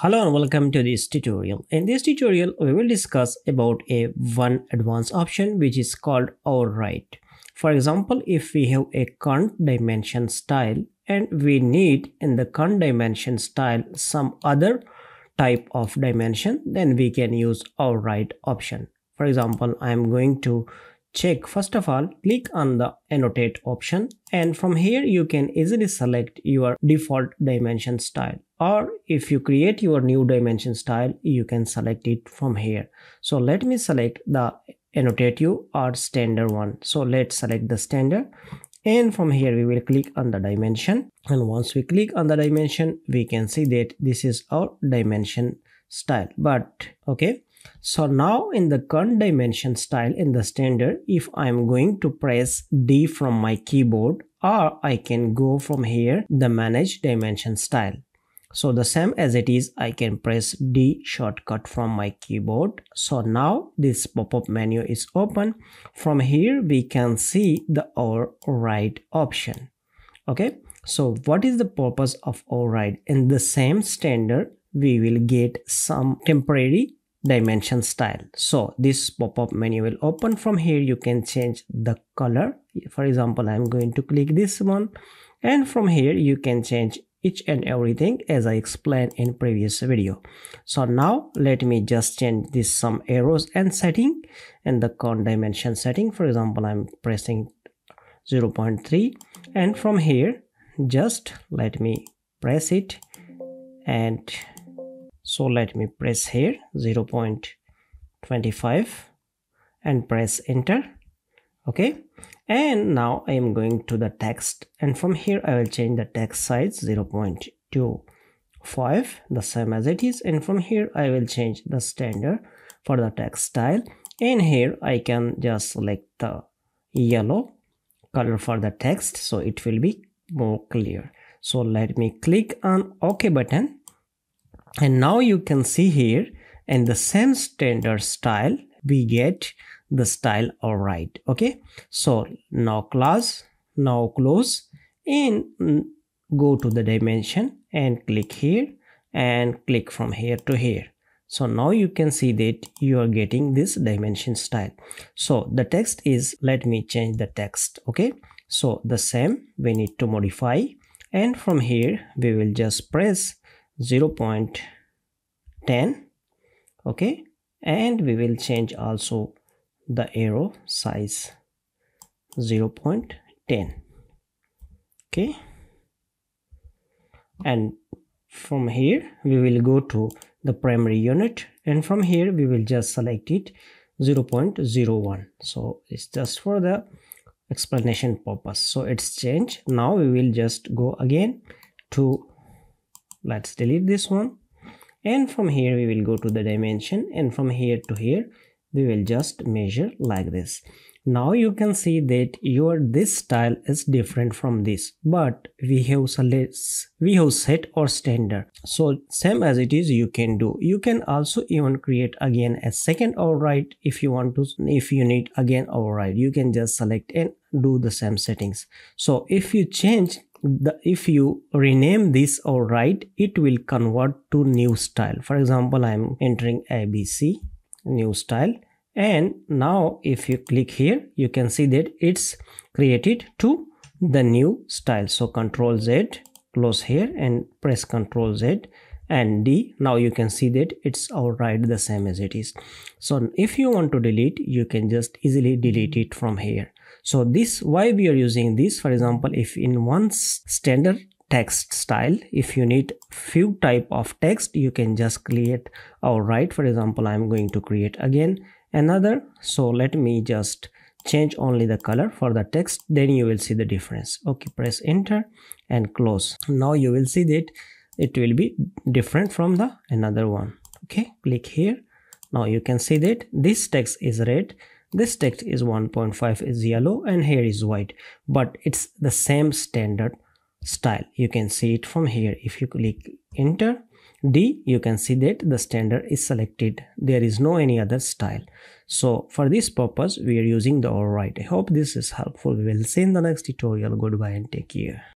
Hello and welcome to this tutorial. In this tutorial, we will discuss about a one advanced option which is called override. For example, if we have a current dimension style and we need in the current dimension style some other type of dimension, then we can use override option. For example, I am going to check. First of all click on the annotate option and from here you can easily select your default dimension style. Or if you create your new dimension style you can select it from here. So let me select the annotative or standard one. So let's select the standard. And from here we will click on the dimension. And once we click on the dimension we can see that this is our dimension style. But okay so now in the current dimension style in the standard, if I'm going to press D from my keyboard or I can go from here the manage dimension style. So the same as it is, I can press D shortcut from my keyboard. So now this pop-up menu is open. From here, we can see the override option. Okay. So what is the purpose of override? In the same standard, we will get some temporary dimension style. So this pop-up menu will open. From here you can change the color. For example i'm going to click this one. And from here you can change each and everything as i explained in previous video. So now let me just change this some arrows and setting and the con dimension setting. For example i'm pressing 0.3 and from here just let me press it and so let me press here 0.25 and press enter. Okay. And now i am going to the text. And from here i will change the text size 0.25 the same as it is. And from here i will change the standard for the text style. And here i can just select the yellow color for the text so it will be more clear. So let me click on ok button and now you can see here in the same standard style we get the style override okay? So now class now close and go to the dimension and click here and click from here to here. So now you can see that you are getting this dimension style. So the text is let me change the text okay? So the same we need to modify. And from here we will just press 0.10 okay? And we will change also the arrow size 0.10 okay? And from here we will go to the primary unit and from here we will just select it 0.01 so it's just for the explanation purpose. So it's changed. Now we will just go again to let's delete this one. And from here we will go to the dimension. And from here to here we will just measure like this. Now you can see that your this style is different from this but we have select we have set or standard. So same as it is you can do. You can also even create again a second override if you want to if you need again override. You can just select and do the same settings. So if you change the if you rename this override it will convert to new style. For example i'm entering abc new style. And now if you click here you can see that it's created to the new style. So control z close here and press control z and d. Now you can see that it's override the same as it is. So if you want to delete you can just easily delete it from here so this why we are using this? For example if in one standard text style if you need few type of text you can just create override. For example i'm going to create again another. So let me just change only the color for the text then you will see the difference. Okay press enter and close. Now you will see that it will be different from the another one. Okay click here. Now you can see that this text is red this text is 1.5 is yellow and here is white but it's the same standard style. You can see it from here. If you click enter d you can see that the standard is selected. There is no any other style. So for this purpose we are using the override. i hope this is helpful. We will see in the next tutorial. Goodbye and take care